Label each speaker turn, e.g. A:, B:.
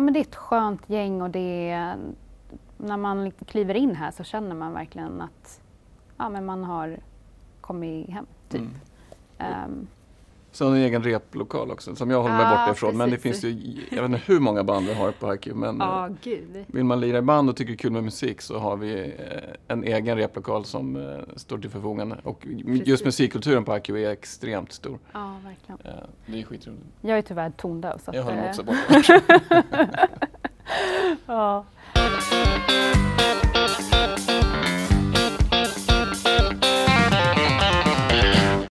A: det är ett skönt gäng och det är, när man kliver in här så känner man verkligen att ja, men man har kommit hem. Typ. Mm. Um,
B: så har en egen replokal också som jag håller mig borta ifrån. Men det finns ju, jag vet inte hur många band vi har på HiQ. Men
A: ah, gud.
B: vill man lira i band och tycker det är kul med musik så har vi eh, en egen replokal som eh, står till förfogande. Och precis. just musikkulturen på HiQ är extremt stor.
A: Ja, verkligen.
B: Det är skitroligt.
A: Jag är tyvärr tondöv.
B: jag håller mig också borta. ja.